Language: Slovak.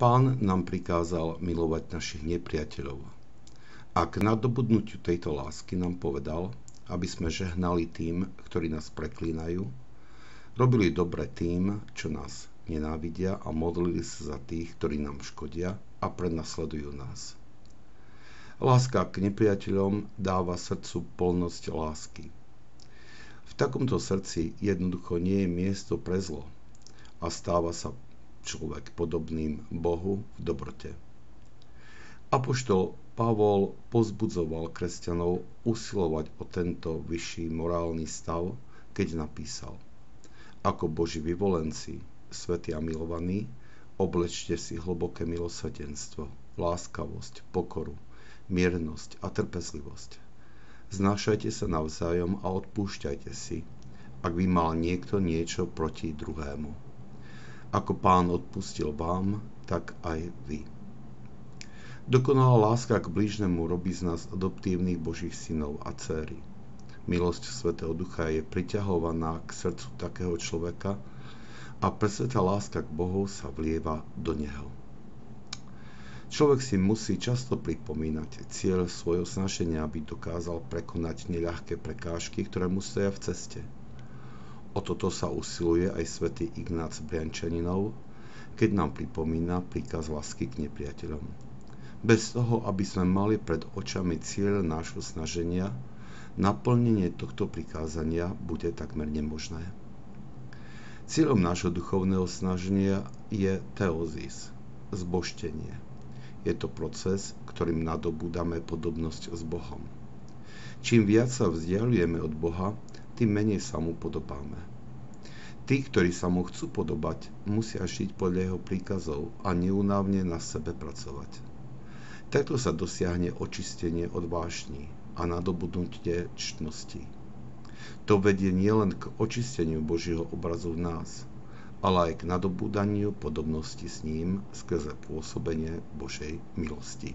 Pán nám prikázal milovať našich nepriateľov. A k nadobudnutiu tejto lásky nám povedal, aby sme žehnali tým, ktorí nás preklínajú, robili dobre tým, čo nás nenávidia a modlili sa za tých, ktorí nám škodia a prenasledujú nás. Láska k nepriateľom dáva srdcu plnosť lásky. V takomto srdci jednoducho nie je miesto pre zlo a stáva sa človek podobným Bohu v dobrote. Apoštol Pavol pozbudzoval kresťanov usilovať o tento vyšší morálny stav, keď napísal Ako Boží vyvolenci, svätí a milovaní, oblečte si hlboké milosrdenstvo, láskavosť, pokoru, miernosť a trpezlivosť. Znášajte sa navzájom a odpúšťajte si, ak by mal niekto niečo proti druhému. Ako pán odpustil vám, tak aj vy. Dokonalá láska k blížnemu robí z nás adoptívnych Božích synov a céry. Milosť Svetého Ducha je priťahovaná k srdcu takého človeka a presvetá láska k Bohu sa vlieva do neho. Človek si musí často pripomínať cieľ svojho snaženia, aby dokázal prekonať neľahké prekážky, ktoré mu stoja v ceste. Toto sa usiluje aj svätý Ignác Briančaninov, keď nám pripomína príkaz lásky k nepriateľom bez toho, aby sme mali pred očami cieľ nášho snaženia, naplnenie tohto prikázania bude takmer nemožné. Cieľom nášho duchovného snaženia je teozis, zboštenie. Je to proces, ktorým nadobúdame podobnosť s Bohom. Čím viac sa vzdialujeme od Boha, tým menej sa mu podobáme. Tí, ktorí sa mu chcú podobať, musia žiť podľa jeho príkazov a neunávne na sebe pracovať. Takto sa dosiahne očistenie od vášni a nadobudnutie čtnosti. To vedie nielen k očisteniu Božieho obrazu v nás, ale aj k nadobúdaniu podobnosti s ním skrze pôsobenie Božej milosti.